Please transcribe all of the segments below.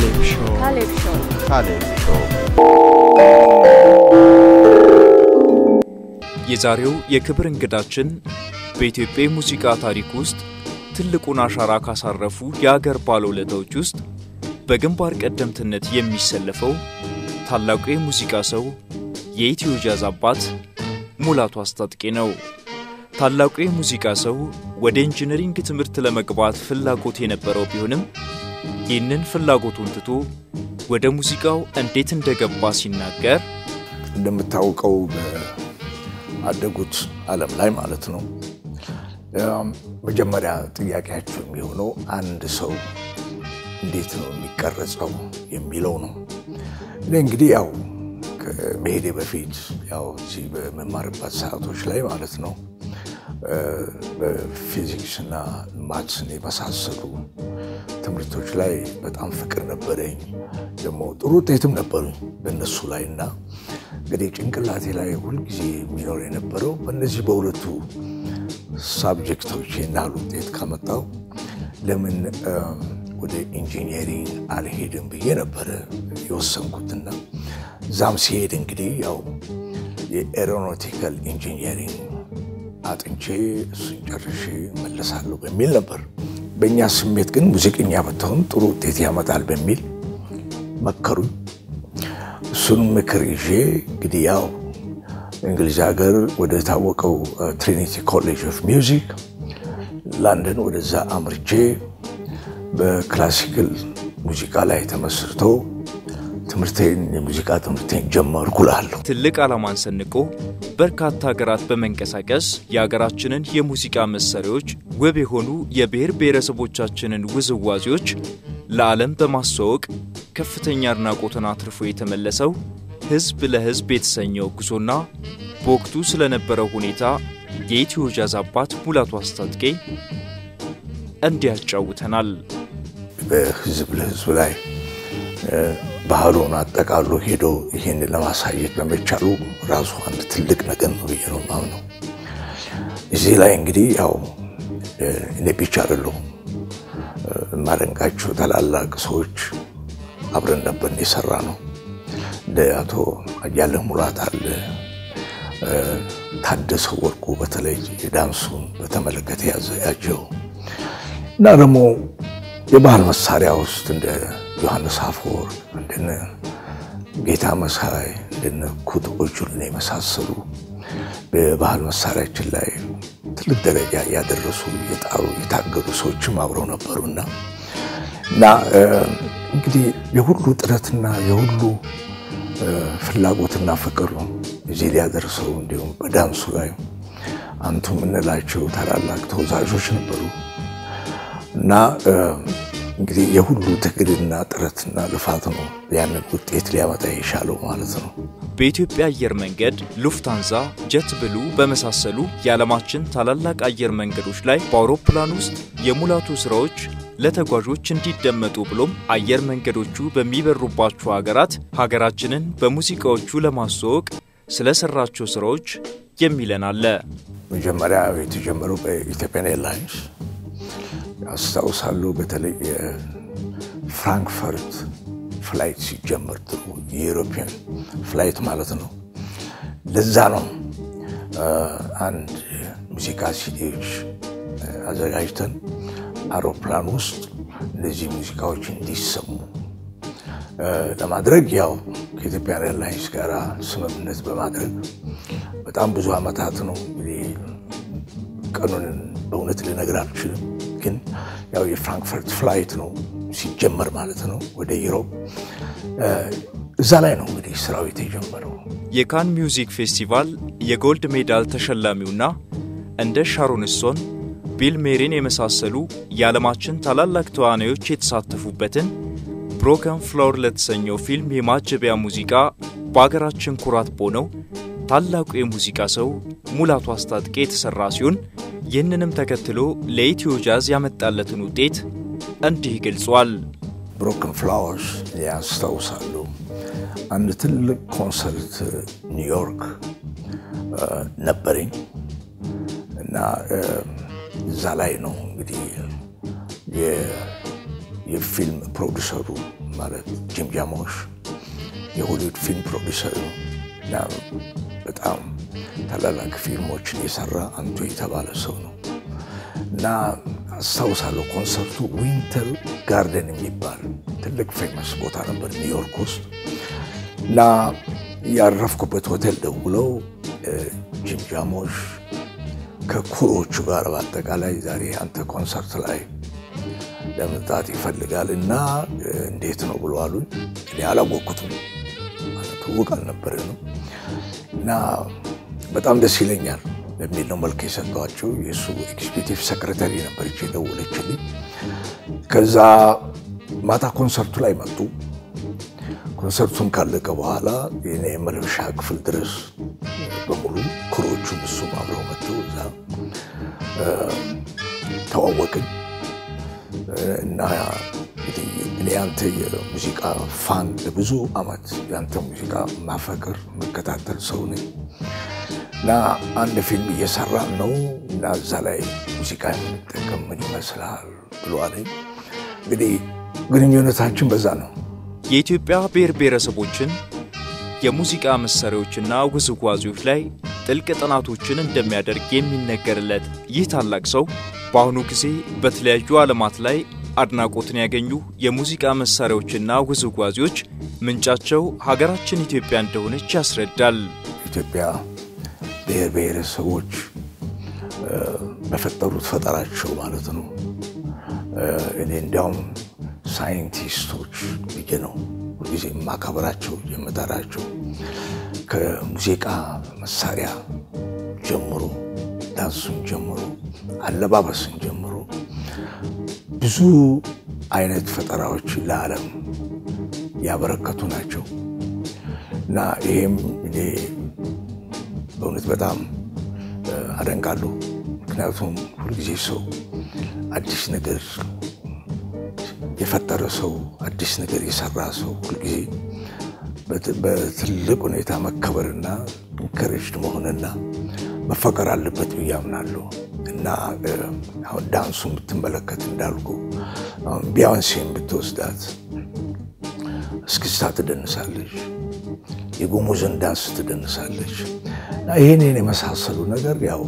ካሌብ ሾው ካሌብ ሾው ካሌብ ሾው የዛሬው የክብር እንግዳችን በኢትዮጵያ የሙዚቃ ታሪክ ውስጥ ትልቁን አሻራ ካሳረፉ የአገር ባለውለታዎች ውስጥ በግንባር ቀደምትነት የሚሰለፈው ታላቁ የሙዚቃ ሰው የኢትዮ ጃዝ አባት ሙላቱ አስታጥቄ ነው። ታላቁ የሙዚቃ ሰው ወደ ኢንጂነሪንግ ትምህርት ለመግባት ፍላጎት የነበረው ቢሆንም ይህንን ፍላጎቱን ትቶ ወደ ሙዚቃው እንዴት እንደገባ ሲናገር እንደምታውቀው በአደጉት ዓለም ላይ ማለት ነው መጀመሪያ ጥያቄያቸው የሚሆነው አንድ ሰው እንዴት ነው የሚቀረጸው የሚለው ነው። እኔ እንግዲህ ያው ከመሄዴ በፊት ያው እዚህ በመማርባት ሰዓቶች ላይ ማለት ነው በፊዚክስ እና maths ን የመሳሰሉ ትምህርቶች ላይ በጣም ፍቅር ነበረኝ። ደግሞ ጥሩ ውጤትም ነበሩኝ በእነሱ ላይ እና እንግዲህ ጭንቅላቴ ላይ ሁልጊዜ የሚኖር የነበረው በእነዚህ በሁለቱ subject ኦች ናል ውጤት ካመጣው ለምን ወደ engineering አልሄድም ብዬ ነበረ የወሰንኩትና እዛም ሲሄድ እንግዲህ ያው የ aeronautical engineering አጥንቼ እሱን ጨርሼ እመለሳለሁ በሚል ነበር። በእኛ ስሜት ግን ሙዚቀኛ ብትሆን ጥሩ ውጤት ያመጣል በሚል መከሩኝ። እሱን ምክር ይዤ እንግዲህ ያው እንግሊዝ ሀገር ወደ ታወቀው Trinity College of Music London ወደዛ አምርቼ በክላሲካል ሙዚቃ ላይ ተመስርቶ ትምህርቴን የሙዚቃ ትምህርቴን ጀመርኩ እላለሁ። ትልቅ ዓላማን ሰንቆ በርካታ ሀገራት በመንቀሳቀስ የሀገራችንን የሙዚቃ መሳሪያዎች ውብ የሆኑ የብሔር ብሔረሰቦቻችንን ውዝዋዜዎች ለዓለም በማስተዋወቅ ከፍተኛ አድናቆትን አትርፎ የተመለሰው ሕዝብ ለሕዝብ የተሰኘው ጉዞና በወቅቱ ስለነበረው ሁኔታ የኢትዮ ጃዝ አባት ሙላቱ አስታጥቄ እንዲህ ያጫውተናል። በህዝብ ለህዝብ ላይ ባህሉን አጠቃሎ ሄዶ ይህን ለማሳየት በመቻሉ ራሱ አንድ ትልቅ ነገር ነው ብዬ ነው የማምነው። እዚህ ላይ እንግዲህ ያው እኔ ብቻ አይደለሁም የማደንቃቸው ታላላቅ ሰዎች አብረን ነበር የሰራ ነው። እንደ አቶ አያሌው ሙላት አለ፣ ታደሰ ወርቁ በተለይ የዳንሱን በተመለከተ ያዘጋጀው እና ደግሞ የባህል መሳሪያ ውስጥ እንደ ዮሐንስ አፈወርቅ እንደነ ጌታ መሳይ እንደነ ኩት ኦጁልን የመሳሰሉ በባህል መሳሪያችን ላይ ትልቅ ደረጃ ያደረሱ የጣሩ የታገሉ ሰዎችም አብረው ነበሩና እና እንግዲህ የሁሉ ጥረትና የሁሉ ፍላጎትና ፍቅር እዚህ ሊያደርሰው እንዲሁም በዳንሱ ላይ አንቱ የምንላቸው ታላላቅ ተወዛዦች ነበሩ እና እንግዲህ የሁሉ ትግልና ጥረትና ልፋት ነው ያንን ውጤት ሊያመጣ የቻለው ማለት ነው። በኢትዮጵያ አየር መንገድ ሉፍታንዛ፣ ጀት ብሉ በመሳሰሉ የዓለማችን ታላላቅ አየር መንገዶች ላይ በአውሮፕላን ውስጥ የሙላቱ ሥራዎች ለተጓዦች እንዲደመጡ ብሎም አየር መንገዶቹ በሚበሩባቸው ሀገራት ሀገራችንን በሙዚቃዎቹ ለማስተዋወቅ ስለሰራቸው ሥራዎች የሚለን አለ። መጀመሪያ የተጀመረው በ Ethiopian Airlines አስታውሳለሁ። በተለይ የፍራንክፈርት flight ሲጀመር ጥሩ የ European flight ማለት ነው። ለዛ ነው አንድ ሙዚቃ ሲዲዎች አዘጋጅተን አውሮፕላን ውስጥ እነዚህ ሙዚቃዎች እንዲሰሙ ለማድረግ ያው ከ Ethiopian Airlines ጋር ስምምነት በማድረግ በጣም ብዙ ዓመታት ነው ቀኑን በእውነት ልነግር አልችልም ግን ያው የፍራንክፈርት flight ነው ሲጀመር ማለት ነው ወደ Europe። እዛ ላይ ነው እንግዲህ ስራው የተጀመረው። የካን music festival የ gold medal ተሸላሚውና እንደ ሻሮን ቢል ሙሬይን የመሳሰሉ የዓለማችን ታላላቅ ተዋናዮች የተሳተፉበትን Broken Flower ለተሰኘው ፊልም የማጀቢያ ሙዚቃ በአገራችን ኩራት በሆነው ታላቁ የሙዚቃ ሰው ሙላቱ አስታጥቄ የተሠራ ሲሆን ይህንንም ተከትሎ ለኢትዮ ጃዝ ያመጣለትን ውጤት እንዲህ ገልጿል። Broken Flowers ያስታውሳሉ። አንድ ትልቅ ኮንሰርት ኒውዮርክ ነበረኝ እና እዛ ላይ ነው እንግዲህ የፊልም ፕሮዲሰሩ ማለት ጂም ጃርሙሽ የሆሊውድ ፊልም እና በጣም ታላላቅ ፊልሞችን የሰራ አንቱ የተባለ ሰው ነው። እና አስታውሳለሁ ኮንሰርቱ Winter Garden የሚባል ትልቅ famous ቦታ ነበር ኒውዮርክ ውስጥ። እና ያረፍኩበት ሆቴል ደውለው ጃርሙሽ ከ crew ኦቹ ጋር በአጠቃላይ ዛሬ አንተ ኮንሰርት ላይ ለመምጣት ይፈልጋል እና እንዴት ነው ብሎ አሉኝ። እኔ አላወቅኩትም፣ ትውቅ አልነበረንም። እና በጣም ደስ ይለኛል በሚል ነው መልስ የሰጠኋቸው። የእሱ executive secretary ነበረች የደወለችልኝ። ከዛ ማታ ኮንሰርቱ ላይ መጡ። ኮንሰርቱን ካለቀ በኋላ የኔ መልበሻ ክፍል ድረስ በሙሉ crew ኦቹም እሱም አብረው መጥተው እዛ ተዋወቅን እና እኔ ያንተ የሙዚቃ fan ለብዙ ዓመት ያንተ ሙዚቃ የማፈቅር የምከታተል ሰው ነኝ እና አንድ ፊልም እየሰራን ነው እና እዛ ላይ ሙዚቃ የምንጠቀም ምን ይመስላል ብሎ አለኝ። እንግዲህ ግንኙነታችን በዛ ነው። የኢትዮጵያ ብሔር ብሔረሰቦችን የሙዚቃ መሳሪያዎችና ውዝዋዜዎች ላይ ጥልቅ ጥናቶችን እንደሚያደርግ የሚነገርለት ይህ ታላቅ ሰው በአሁኑ ጊዜ በተለያዩ ዓለማት ላይ አድናቆትን ያገኙ የሙዚቃ መሳሪያዎችና ውዝዋዜዎች ምንጫቸው ሀገራችን ኢትዮጵያ እንደሆነች ያስረዳል። ኢትዮጵያ ብሔር ብሔረሰቦች በፈጠሩት ፈጠራቸው ማለት ነው። እኔ እንዲያውም ሳይንቲስቶች ብዬ ነው ሁልጊዜ የማከብራቸው የምጠራቸው። ከሙዚቃ መሳሪያ ጀምሮ ዳንሱን ጀምሮ አለባበስን ጀምሮ ብዙ አይነት ፈጠራዎች ለዓለም ያበረከቱ ናቸው እና ይሄም በእውነት በጣም አደንቃለሁ። ምክንያቱም ሁልጊዜ ሰው አዲስ ነገር የፈጠረ ሰው አዲስ ነገር የሰራ ሰው ሁልጊዜ በትልቅ ሁኔታ መከበርና ኢንከሬጅድ መሆንና መፈቀር አለበት ብዬ አምናለሁ እና አሁን ዳንሱ የምትመለከት እንዳልኩ ቢያንሴን ብትወስዳት እስክስታ ትደንሳለች፣ የጉሙዝን ዳንስ ትደንሳለች። እና ይህንን የመሳሰሉ ነገር ያው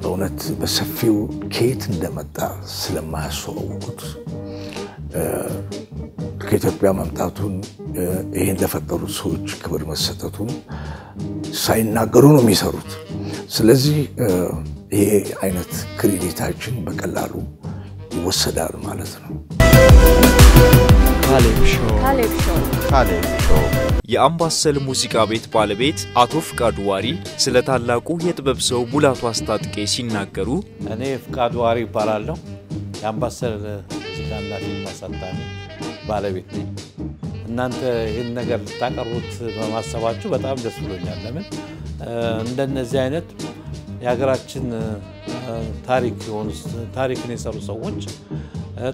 በእውነት በሰፊው ከየት እንደመጣ ስለማያስተዋውቁት ከኢትዮጵያ መምጣቱን ይህን ለፈጠሩት ሰዎች ክብር መሰጠቱን ሳይናገሩ ነው የሚሰሩት። ስለዚህ ይሄ አይነት credit ኣችን በቀላሉ ይወሰዳል ማለት ነው። ካሌብ ሾው የአምባሰል ሙዚቃ ቤት ባለቤት አቶ ፍቃዱ ዋሪ ስለ ታላቁ የጥበብ ሰው ሙላቱ አስታጥቄ ሲናገሩ እኔ ፍቃዱ ዋሪ ይባላለሁ። የአምባሰል ሙዚቃና ፊልም አሳታሚ ባለቤት ነኝ። እናንተ ይህን ነገር ልታቀርቡት በማሰባችሁ በጣም ደስ ብሎኛል። ለምን እንደነዚህ አይነት የሀገራችን ታሪክ የሆኑ ታሪክን የሰሩ ሰዎች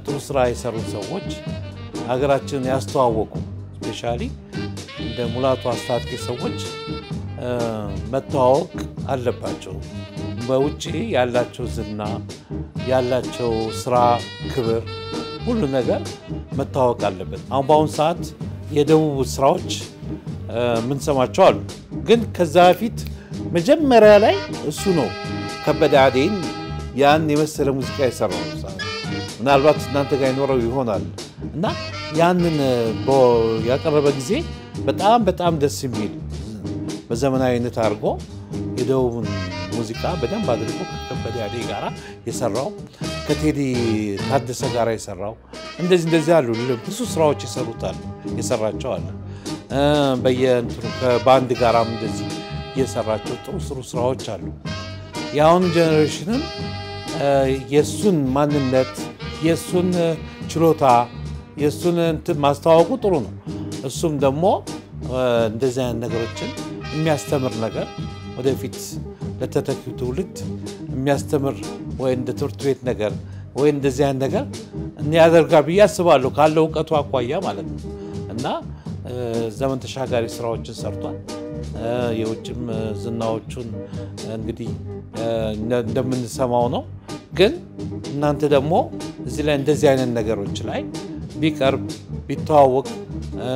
ጥሩ ስራ የሰሩ ሰዎች ሀገራችንን ያስተዋወቁ ስፔሻሊ እንደ ሙላቱ አስታጥቄ ሰዎች መተዋወቅ አለባቸው። በውጭ ያላቸው ዝና ያላቸው ስራ፣ ክብር፣ ሁሉ ነገር መታወቅ አለበት። አሁን በአሁኑ ሰዓት የደቡብ ስራዎች የምንሰማቸው አሉ። ግን ከዛ በፊት መጀመሪያ ላይ እሱ ነው ከበደ አዴን ያን የመሰለ ሙዚቃ የሰራው ምናልባት እናንተ ጋር ይኖረው ይሆናል እና ያንን ያቀረበ ጊዜ በጣም በጣም ደስ የሚል በዘመናዊነት አድርጎ የደቡብን ሙዚቃ በደንብ አድርጎ ከከበደ አዴ ጋራ የሰራው ከቴዲ ታደሰ ጋር የሰራው እንደዚህ እንደዚህ አሉ። ብዙ ስራዎች የሰሩታል የሰራቸው አለ። በየእንትኑ ከባንድ ጋራም እንደዚህ የሰራቸው ጥሩ ጥሩ ስራዎች አሉ። የአሁኑ ጀኔሬሽንም የእሱን ማንነት የእሱን ችሎታ የእሱን ማስተዋወቁ ጥሩ ነው። እሱም ደግሞ እንደዚህ አይነት ነገሮችን የሚያስተምር ነገር ወደፊት ለተተኪው ትውልድ የሚያስተምር ወይ እንደ ትምህርት ቤት ነገር ወይ እንደዚህ አይነት ነገር ያደርጋል ብዬ አስባለሁ ካለው እውቀቱ አኳያ ማለት ነው እና ዘመን ተሻጋሪ ስራዎችን ሰርቷል። የውጭም ዝናዎቹን እንግዲህ እንደምንሰማው ነው። ግን እናንተ ደግሞ እዚህ ላይ እንደዚህ አይነት ነገሮች ላይ ቢቀርብ ቢተዋወቅ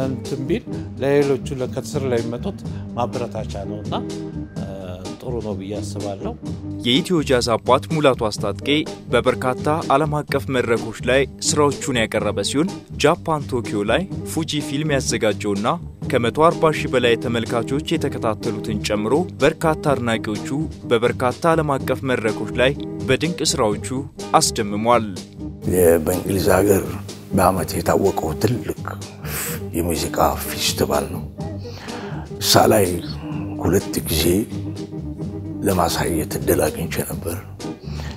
እንትን ቢል ለሌሎቹ ከስር ለሚመጡት ማበረታቻ ነው እና ጥሩ ነው ብዬ አስባለሁ። የኢትዮ ጃዝ አባት ሙላቱ አስታጥቄ በበርካታ ዓለም አቀፍ መድረኮች ላይ ስራዎቹን ያቀረበ ሲሆን ጃፓን ቶኪዮ ላይ ፉጂ ፊልም ያዘጋጀውና ከ140 ሺህ በላይ ተመልካቾች የተከታተሉትን ጨምሮ በርካታ አድናቂዎቹ በበርካታ ዓለም አቀፍ መድረኮች ላይ በድንቅ ስራዎቹ አስደምሟል። በእንግሊዝ ሀገር በዓመት የታወቀው ትልቅ የሙዚቃ ፌስቲቫል ነው። ላይ ሁለት ጊዜ ለማሳየት እድል አግኝቼ ነበር።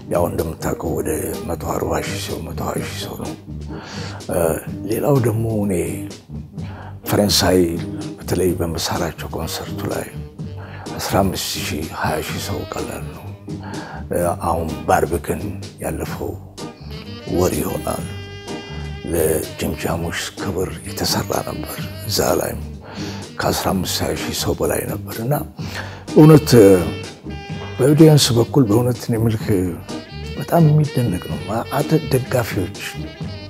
ያው እንደምታውቀው ወደ 140 ሺህ ሰው 120 ሺህ ሰው ነው። ሌላው ደግሞ እኔ ፈረንሳይ በተለይ በምሰራቸው ኮንሰርቱ ላይ 15 ሺህ 20 ሺህ ሰው ቀላል ነው። አሁን ባርብክን ያለፈው ወር ይሆናል ለጅምጃሞች ክብር የተሰራ ነበር። እዛ ላይም ከ15 ሺህ ሰው በላይ ነበር እና እውነት በኦዲየንስ በኩል በእውነት የምልክ በጣም የሚደነቅ ነው። አተ ደጋፊዎች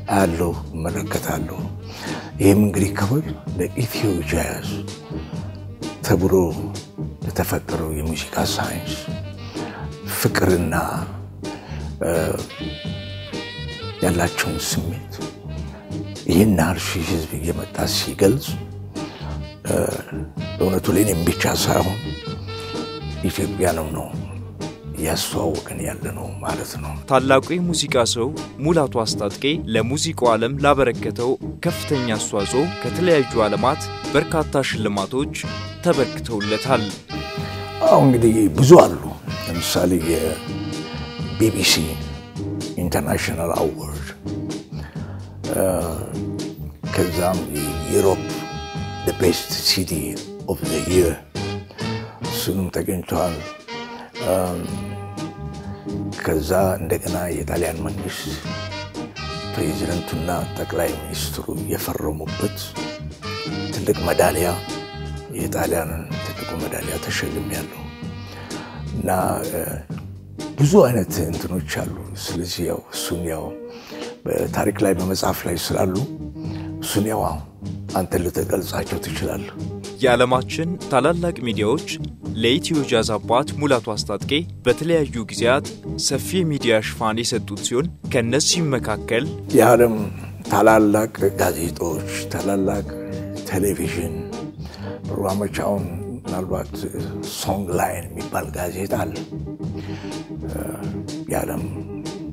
አያለው እመለከታለሁ። ይህም እንግዲህ ክብር ለኢትዮ ጃዝ ተብሎ ለተፈጠረው የሙዚቃ ሳይንስ ፍቅርና ያላቸውን ስሜት ይህን ያህል ሺህ ህዝብ እየመጣ ሲገልጽ በእውነቱ ለእኔም ብቻ ሳይሆን ኢትዮጵያንም ነው እያስተዋወቅን ያለ ነው ማለት ነው። ታላቁ የሙዚቃ ሰው ሙላቱ አስታጥቄ ለሙዚቃው ዓለም ላበረከተው ከፍተኛ አስተዋጽኦ ከተለያዩ ዓለማት በርካታ ሽልማቶች ተበርክተውለታል። አሁ እንግዲህ ብዙ አሉ። ለምሳሌ የ BBC international award ከዛም የ Europe best CD of the year እሱንም ተገኝተዋል። ከዛ እንደገና የጣሊያን መንግስት ፕሬዚደንቱና ጠቅላይ ሚኒስትሩ የፈረሙበት ትልቅ መዳሊያ የጣሊያንን ትልቁ መዳሊያ ተሸልም ያለው እና ብዙ አይነት እንትኖች አሉ። ስለዚህ ያው እሱን ያው በታሪክ ላይ በመጽሐፍ ላይ ስላሉ እሱን ያው አንተ ልትገልጻቸው ትችላለህ። የዓለማችን ታላላቅ ሚዲያዎች ለኢትዮ ጃዝ አባት ሙላቱ አስታጥቄ በተለያዩ ጊዜያት ሰፊ የሚዲያ ሽፋን የሰጡት ሲሆን ከእነዚህም መካከል የዓለም ታላላቅ ጋዜጦች፣ ታላላቅ ቴሌቪዥን ፕሮግራሞች አሁን ምናልባት Songline የሚባል ጋዜጣ አለ። የዓለም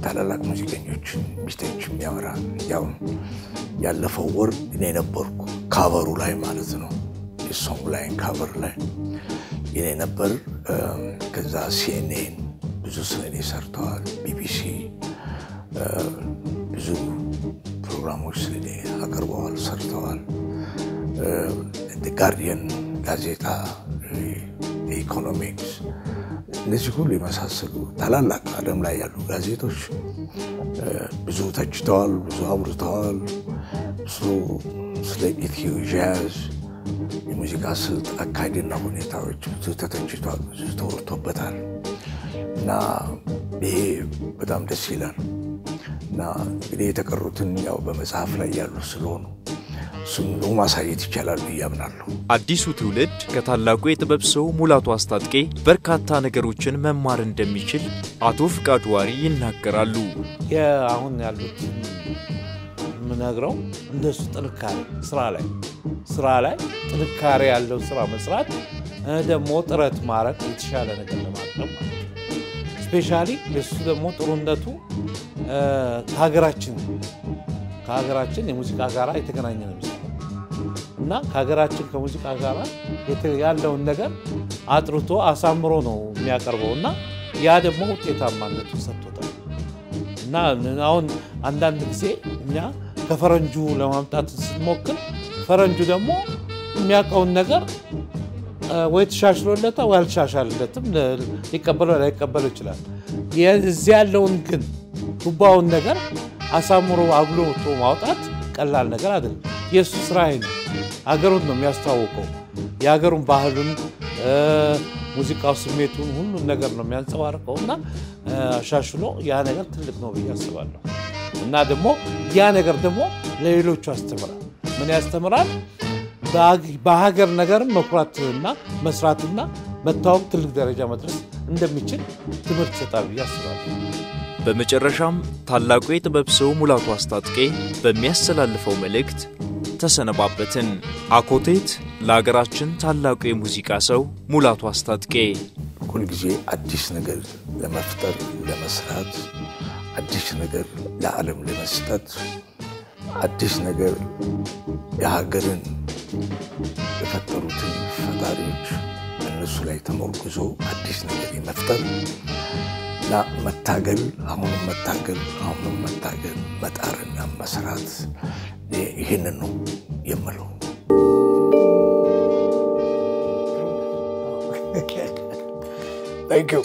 ታላላቅ ሙዚቀኞችን ሚስቶች የሚያወራ ያው ያለፈው ወር እኔ ነበርኩ cover ኡ ላይ ማለት ነው። የ Songlines cover ላይ እኔ ነበር። ከዛ CNN ብዙ ስለ እኔ ሰርተዋል። ቢቢሲ ብዙ ፕሮግራሞች ስለ እኔ አቅርበዋል፣ ሰርተዋል። Guardian ጋዜጣ፣ ኢኮኖሚክስ እነዚህ ሁሉ የመሳሰሉ ታላላቅ ዓለም ላይ ያሉ ጋዜጦች ብዙ ተችተዋል፣ ብዙ አውርተዋል። ብዙ ስለ ኢትዮ ጃዝ የሙዚቃ ስልት አካሄድና ሁኔታዎች ብዙ ተተችቷል፣ ብዙ ተወርቶበታል እና ይሄ በጣም ደስ ይላል እና እንግዲህ የተቀሩትን ያው በመጽሐፍ ላይ ያሉ ስለሆኑ ደግሞ ማሳየት ይቻላል ብዬ አምናለሁ። አዲሱ ትውልድ ከታላቁ የጥበብ ሰው ሙላቱ አስታጥቄ በርካታ ነገሮችን መማር እንደሚችል አቶ ፍቃዱ ዋሪ ይናገራሉ። አሁን ያሉት የምነግረው እንደሱ ጥንካሬ ስራ ላይ ስራ ላይ ጥንካሬ ያለው ስራ መስራት ደግሞ ጥረት ማድረግ የተሻለ ነገር ለማቅረብ ስፔሻሊ የእሱ ደግሞ ጥሩነቱ ከሀገራችን ከሀገራችን የሙዚቃ ጋራ የተገናኘ ነው እና ከሀገራችን ከሙዚቃ ጋራ ያለውን ነገር አጥርቶ አሳምሮ ነው የሚያቀርበው እና ያ ደግሞ ውጤታማነቱ ሰጥቶታል እና አሁን አንዳንድ ጊዜ እኛ ከፈረንጁ ለማምጣት ስንሞክር ፈረንጁ ደግሞ የሚያውቀውን ነገር ወይ ተሻሽሎለታ ወይ አልተሻሻልለትም፣ ሊቀበለው ላይቀበለው ይችላል። እዚህ ያለውን ግን ቱባውን ነገር አሳምሮ አጉልቶ ማውጣት ቀላል ነገር አይደለም። የእሱ ስራ ነው። ሀገሩን ነው የሚያስተዋውቀው። የሀገሩን ባህሉን፣ ሙዚቃው፣ ስሜቱን ሁሉን ነገር ነው የሚያንጸባርቀው እና አሻሽሎ ያ ነገር ትልቅ ነው ብዬ አስባለሁ። እና ደግሞ ያ ነገር ደግሞ ለሌሎቹ ያስተምራል። ምን ያስተምራል? በሀገር ነገርም መኩራትና መስራትና መታወቅ ትልቅ ደረጃ መድረስ እንደሚችል ትምህርት ይሰጣል ብዬ አስባለሁ። በመጨረሻም ታላቁ የጥበብ ሰው ሙላቱ አስታጥቄ በሚያስተላልፈው መልእክት ተሰነባበትን። አኮቴት ለሀገራችን ታላቁ የሙዚቃ ሰው ሙላቱ አስታጥቄ ሁልጊዜ አዲስ ነገር ለመፍጠር ለመስራት፣ አዲስ ነገር ለዓለም ለመስጠት፣ አዲስ ነገር የሀገርን የፈጠሩትን ፈጣሪዎች እነሱ ላይ ተመርኩዞ አዲስ ነገር የመፍጠር እና መታገል፣ አሁንም መታገል፣ አሁንም መታገል፣ መጣርና መስራት ይህንን ነው የምለው። Thank you.